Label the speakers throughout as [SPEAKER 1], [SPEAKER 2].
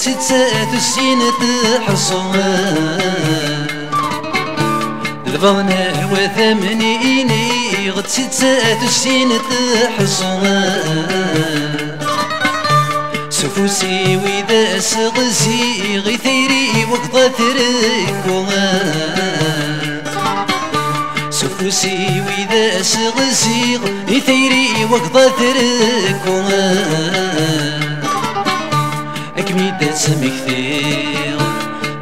[SPEAKER 1] غتسات السينة تحصوها الفضنا وثمنيني غتسات السينة تحصوها سفوسي وإذا سغسي غيثيري وقضى تركوها سفوسي وإذا سغسي غيثيري وقضى تركوها أكمي سمي كثير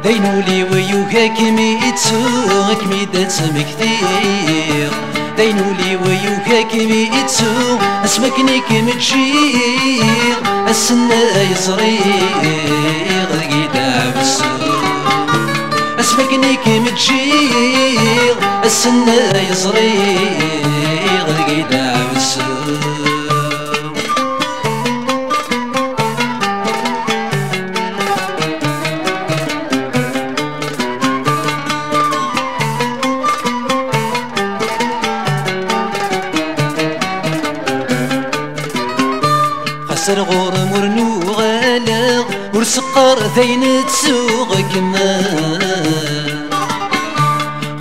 [SPEAKER 1] دينولي ويوكا كمي تسو أكمي سمي كثير دينولي ويوكا كمي تسو اسمكني كم تشير السنة يصريغ قيدا بالسوق اسمكني كم تشير السنة يصريغ قيدا بالسوق ورسقر ذين تسوق كما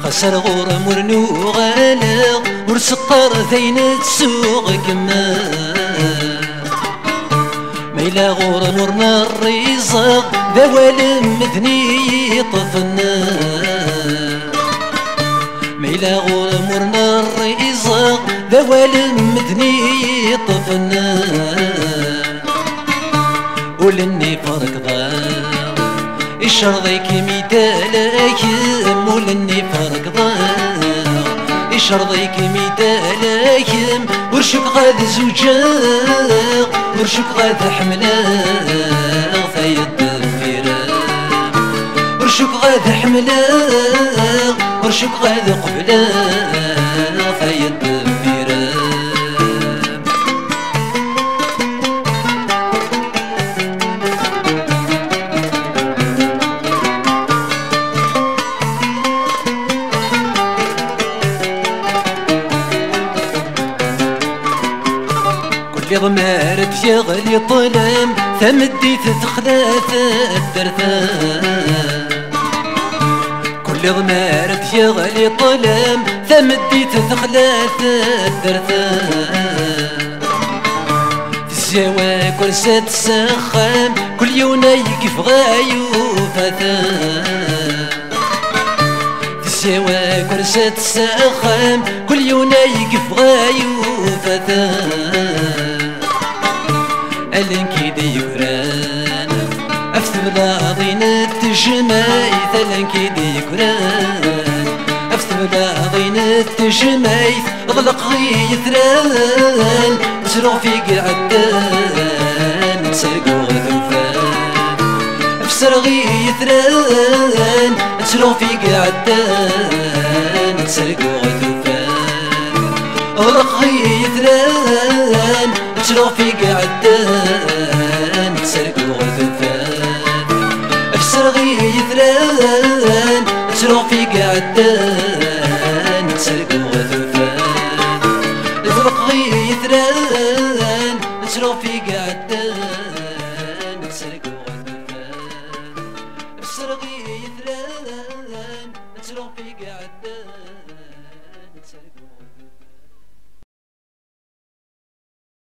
[SPEAKER 1] خسر غور مرنو غالغ ورسقر ذين تسوق كما ميلا غور مرنا الريزق ذا والم مثني طفنا ميلا غور مرنا الريزق ذا والم مثني طفنا ولني فرق ضاع الشرضيك ميدالك ولني فرق ضاع الشرضيك ميدالك ورشك غاد زوجاق ورشك غاد حملاق ثيد الفيرا ورشك غاد حملاق ورشك غاد قبلاق كل ضمارت يغلي طلم ثمدي تخلاث الدرثان كل ضمارت يغلي طلم ثمدي تخلاث الدرثان الزوا كرسة تسخم كل يوم يقف غايو فتان الزوا كرسة تسخم كل يوم يقف غايو فتان ألنكي ديكران أفتب لاضين التجماي ثلنكي ديكران أفتب لاضين التجماي أغلق غي ثران تسرغ في قعدان تسرقو ذوفان أفسر غي ثران تسرغ في قعدان تسرقو ذوفان أغلق غي ثران شلون في قعدان سرق الغثثان افسر غيثلان شلون في قعدان سرق الغثثان افرق غيثلان شلون في قعدان سرق الغثثان افسر غيثلان شلون في قعدان